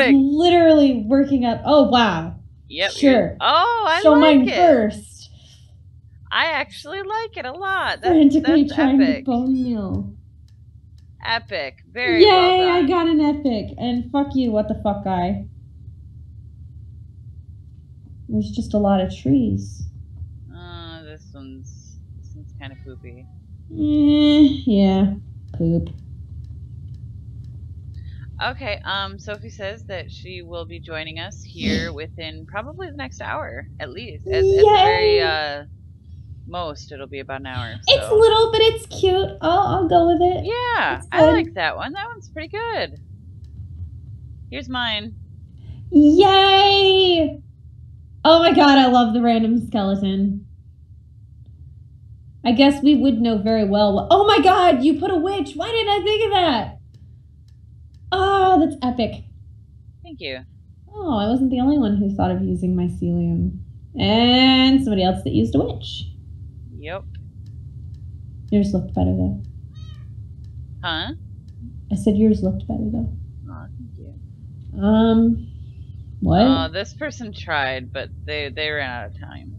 Literally working up. Oh wow. Yep. Sure. Oh, I Show like mine it. first. I actually like it a lot. That's, Frantically that's trying epic. to bone meal. Epic. Very Yay! well I got an epic. And fuck you, what the fuck guy. There's just a lot of trees. Uh, this one's this one's kind of poopy. Eh, yeah. Poop. Okay. Um, Sophie says that she will be joining us here within probably the next hour, at least. At, at the very uh, most, it'll be about an hour. It's little, but it's cute. I'll, I'll go with it. Yeah, I like that one. That one's pretty good. Here's mine. Yay! Oh my god, I love the random skeleton. I guess we would know very well. What, oh my god, you put a witch. Why didn't I think of that? Oh, that's epic. Thank you. Oh, I wasn't the only one who thought of using mycelium. And somebody else that used a witch. Yep. Yours looked better though. Huh? I said yours looked better though. Oh, thank you. Um, what? Uh, this person tried, but they they ran out of time.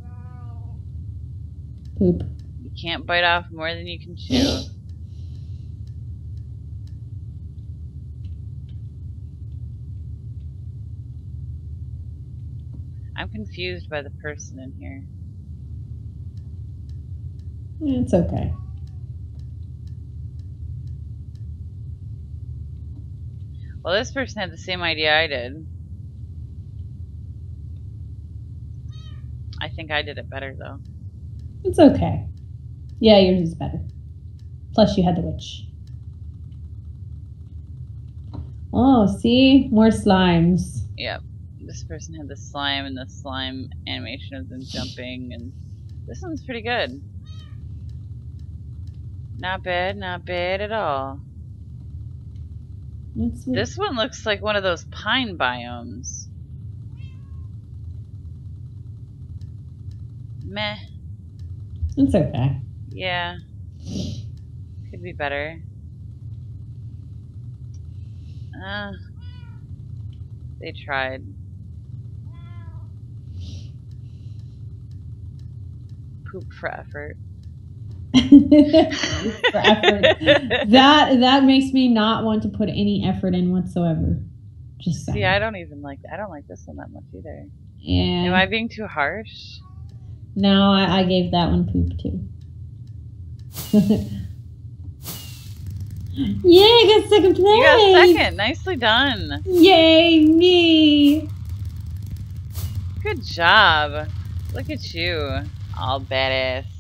Poop. You can't bite off more than you can chew. I'm confused by the person in here. It's okay. Well, this person had the same idea I did. I think I did it better though. It's okay. Yeah, yours is better. Plus, you had the witch. Oh, see? More slimes. Yep. This person had the slime and the slime animation of them jumping, and this one's pretty good. Not bad, not bad at all. This one looks like one of those pine biomes. Meh. It's okay. Yeah. Could be better. Uh, they tried. Poop for effort. For effort. That that makes me not want to put any effort in whatsoever. Just saying. See, I don't even like. I don't like this one that much either. yeah. Am I being too harsh? No, I, I gave that one poop too. Yay, I got second place! You got second. Nicely done. Yay, me! Good job. Look at you, all badass.